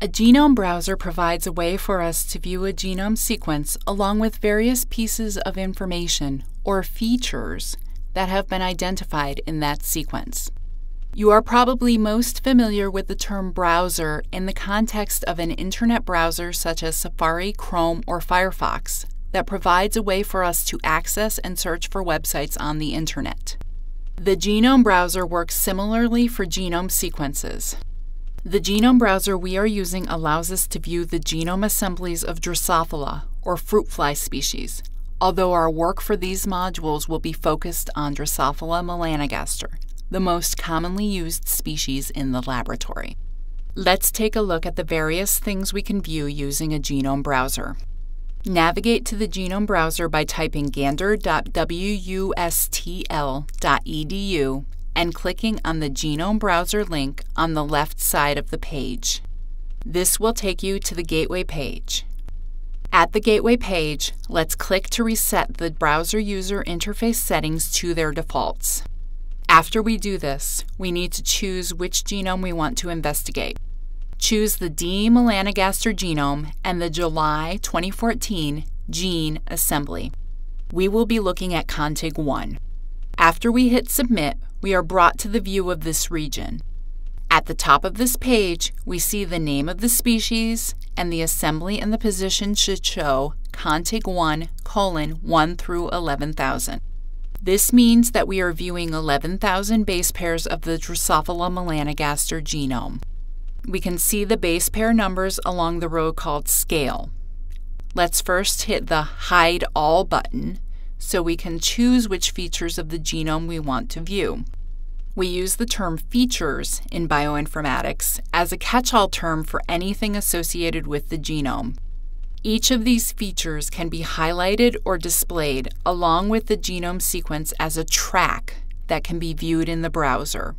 A genome browser provides a way for us to view a genome sequence along with various pieces of information or features that have been identified in that sequence. You are probably most familiar with the term browser in the context of an internet browser such as Safari, Chrome, or Firefox that provides a way for us to access and search for websites on the internet. The genome browser works similarly for genome sequences. The genome browser we are using allows us to view the genome assemblies of Drosophila, or fruit fly species, although our work for these modules will be focused on Drosophila melanogaster, the most commonly used species in the laboratory. Let's take a look at the various things we can view using a genome browser. Navigate to the genome browser by typing gander.wustl.edu and clicking on the Genome Browser link on the left side of the page. This will take you to the Gateway page. At the Gateway page, let's click to reset the browser user interface settings to their defaults. After we do this, we need to choose which genome we want to investigate. Choose the D. melanogaster genome and the July 2014 gene assembly. We will be looking at CONTIG 1. After we hit Submit, we are brought to the view of this region. At the top of this page, we see the name of the species, and the assembly and the position should show CONTIG 1 colon 1 through 11,000. This means that we are viewing 11,000 base pairs of the Drosophila melanogaster genome. We can see the base pair numbers along the row called Scale. Let's first hit the Hide All button so we can choose which features of the genome we want to view. We use the term features in bioinformatics as a catch all term for anything associated with the genome. Each of these features can be highlighted or displayed along with the genome sequence as a track that can be viewed in the browser.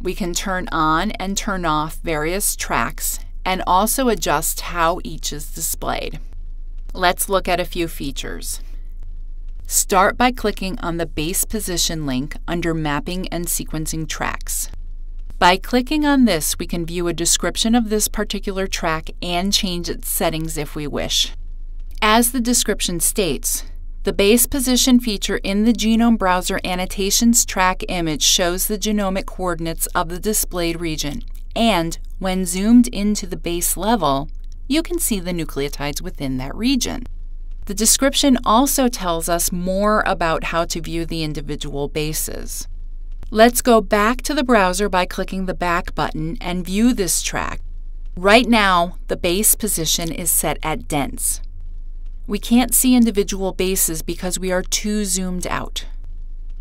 We can turn on and turn off various tracks and also adjust how each is displayed. Let's look at a few features. Start by clicking on the base position link under Mapping and Sequencing Tracks. By clicking on this, we can view a description of this particular track and change its settings if we wish. As the description states, the base position feature in the Genome Browser Annotations track image shows the genomic coordinates of the displayed region, and when zoomed into the base level, you can see the nucleotides within that region. The description also tells us more about how to view the individual bases. Let's go back to the browser by clicking the back button and view this track. Right now, the base position is set at dense. We can't see individual bases because we are too zoomed out.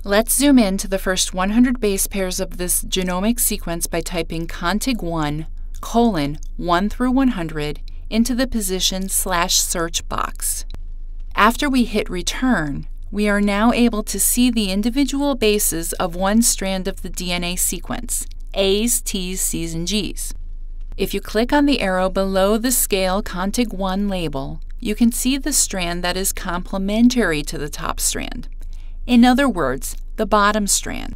Let's zoom in to the first 100 base pairs of this genomic sequence by typing contig1 colon 1 through 100 into the position slash search box. After we hit return, we are now able to see the individual bases of one strand of the DNA sequence, A's, T's, C's, and G's. If you click on the arrow below the scale CONTIG 1 label, you can see the strand that is complementary to the top strand. In other words, the bottom strand.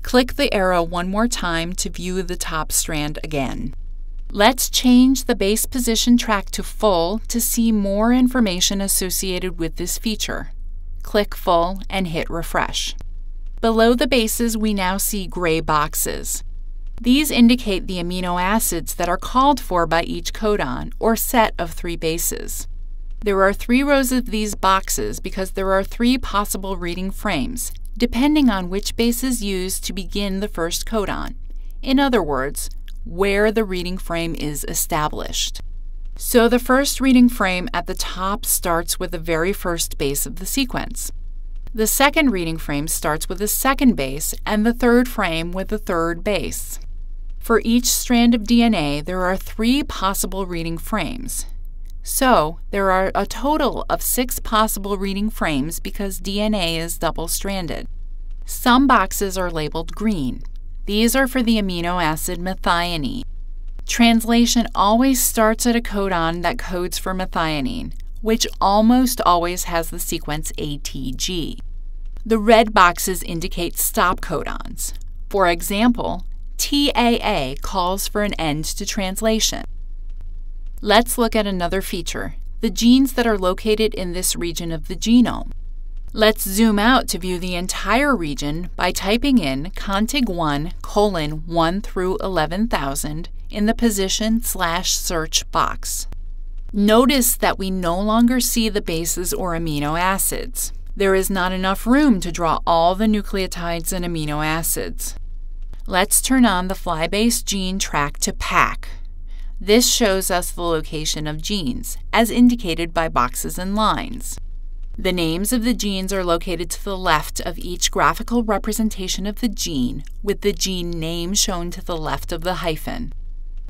Click the arrow one more time to view the top strand again. Let's change the base position track to full to see more information associated with this feature. Click full and hit refresh. Below the bases, we now see gray boxes. These indicate the amino acids that are called for by each codon, or set of three bases. There are three rows of these boxes because there are three possible reading frames, depending on which base is used to begin the first codon. In other words, where the reading frame is established. So the first reading frame at the top starts with the very first base of the sequence. The second reading frame starts with the second base, and the third frame with the third base. For each strand of DNA, there are three possible reading frames. So, there are a total of six possible reading frames because DNA is double stranded. Some boxes are labeled green, these are for the amino acid methionine. Translation always starts at a codon that codes for methionine, which almost always has the sequence ATG. The red boxes indicate stop codons. For example, TAA calls for an end to translation. Let's look at another feature, the genes that are located in this region of the genome. Let's zoom out to view the entire region by typing in contig1 colon 1 through 11,000 in the position slash search box. Notice that we no longer see the bases or amino acids. There is not enough room to draw all the nucleotides and amino acids. Let's turn on the Flybase gene track to pack. This shows us the location of genes, as indicated by boxes and lines. The names of the genes are located to the left of each graphical representation of the gene, with the gene name shown to the left of the hyphen.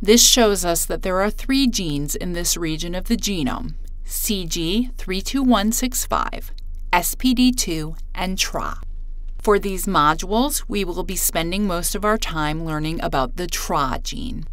This shows us that there are three genes in this region of the genome CG32165, SPD2, and TRA. For these modules, we will be spending most of our time learning about the TRA gene.